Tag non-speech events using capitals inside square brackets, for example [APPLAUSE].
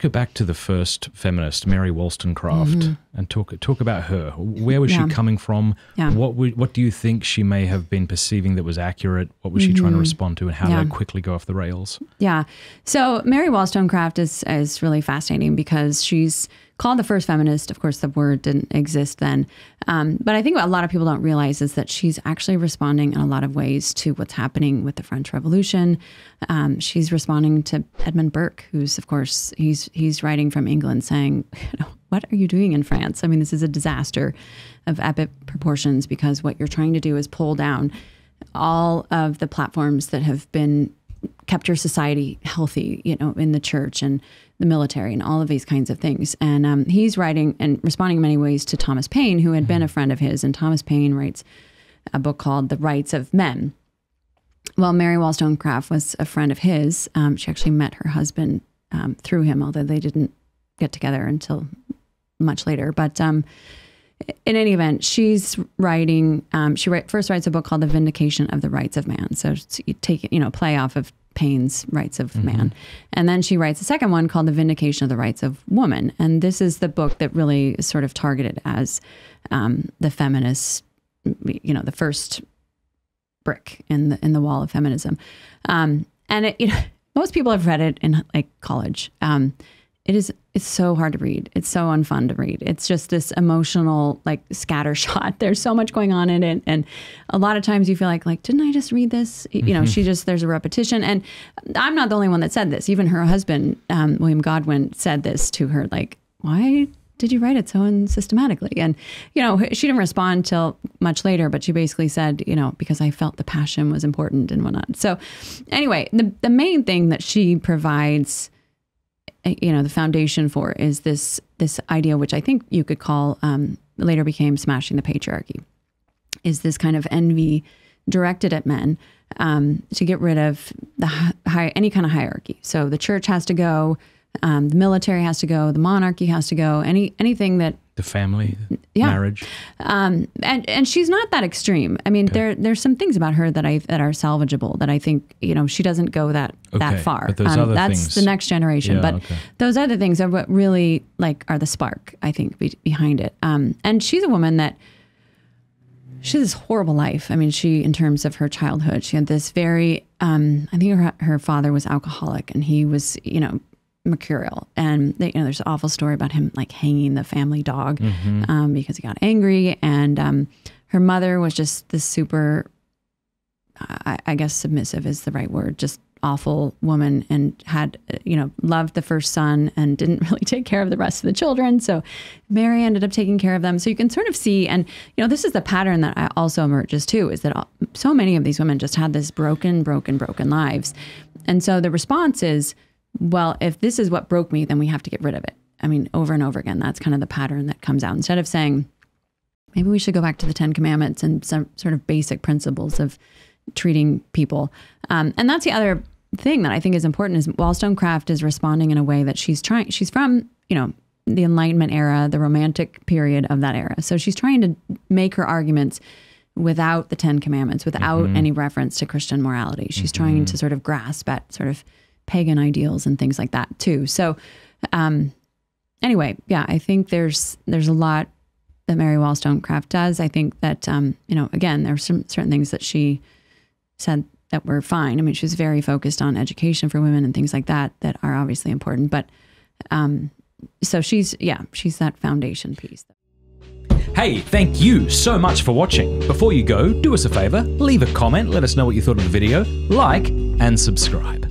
go back to the first feminist, Mary Wollstonecraft, and talk talk about her. Where was Mm-hmm. Yeah. she coming from? Yeah. What would, what do you think she may have been perceiving that was accurate? What was she trying to respond to, and how Mm-hmm. Yeah. did it quickly go off the rails? Yeah. So Mary Wollstonecraft is is really fascinating because she's called the first feminist. Of course, the word didn't exist then, um, but I think what a lot of people don't realize is that she's actually responding in a lot of ways to what's happening with the French Revolution. Um, she's responding to Edmund Burke, who's of course he's he's writing from England, saying, what are you doing in France? I mean, this is a disaster of epic proportions because what you're trying to do is pull down all of the platforms that have been kept your society healthy, you know, in the church and the military and all of these kinds of things. And um, he's writing and responding in many ways to Thomas Paine, who had been a friend of his. And Thomas Paine writes a book called The Rights of Men. Well, Mary Wollstonecraft was a friend of his. Um, she actually met her husband um, through him, although they didn't get together until much later. But um, in any event, she's writing. Um, she write, first writes a book called "The Vindication of the Rights of Man." So it's- you take you know, play off of Paine's "Rights of Man," and then she writes a second one called "The Vindication of the Rights of Woman." And this is the book that really is sort of targeted as um, the feminist, you know, the first brick in the in the wall of feminism. Um, and it, you know, [LAUGHS] most people have read it in like college. It is it's so hard to read. It's so unfun to read. It's just this emotional like scattershot. [LAUGHS] There's so much going on in it, and a lot of times you feel like like didn't I just read this? You know, she just there's a repetition, and I'm not the only one that said this. Even her husband, um, William Godwin, said this to her like, why did you write it so unsystematically? And, you know, she didn't respond till much later, but she basically said, you know, because I felt the passion was important and whatnot. So, anyway, the, the main thing that she provides, you know, the foundation for is this this idea, which I think you could call um, later became smashing the patriarchy, is this kind of envy directed at men um, to get rid of the hi- hi- any kind of hierarchy. So the church has to go, um, the military has to go, the monarchy has to go. Any anything that The family, Yeah. marriage. um, and and she's not that extreme. I mean, there there's some things about her that I that are salvageable. That I think you know she doesn't go that Okay, that far. Um, but those other that's things- the next generation. Yeah, but okay. those other things are what really like are the spark. I think be, behind it. Um, and she's a woman that she had this horrible life. I mean, she in terms of her childhood, she had this very. Um, I think her her father was alcoholic, and he was you know mercurial. And they, you know, there's an awful story about him like hanging the family dog um, because he got angry. And um, her mother was just this super, I, I guess submissive is the right word, just awful woman and had, you know, loved the first son and didn't [LAUGHS] really take care of the rest of the children. So Mary ended up taking care of them. So you can sort of see, and, you know, this is the pattern that I also emerges too, is that all, so many of these women just had this broken, broken, broken lives. And so the response is, well, if this is what broke me, then we have to get rid of it. I mean, over and over again, that's kind of the pattern that comes out. Instead of saying, maybe we should go back to the Ten Commandments and some sort of basic principles of treating people. Um, and that's the other thing that I think is important is Wollstonecraft is responding in a way that she's trying. She's from you know the Enlightenment era, the Romantic period of that era. So she's trying to make her arguments without the Ten Commandments, without any reference to Christian morality. She's trying to sort of grasp at sort of pagan ideals and things like that too. So, um, anyway, yeah, I think there's there's a lot that Mary Wollstonecraft does. I think that um, you know, again, there are some certain things that she said that were fine. I mean, she was very focused on education for women and things like that that are obviously important. But um, so she's yeah, she's that foundation piece. Hey, thank you so much for watching. Before you go, do us a favor, leave a comment, let us know what you thought of the video, like, and subscribe.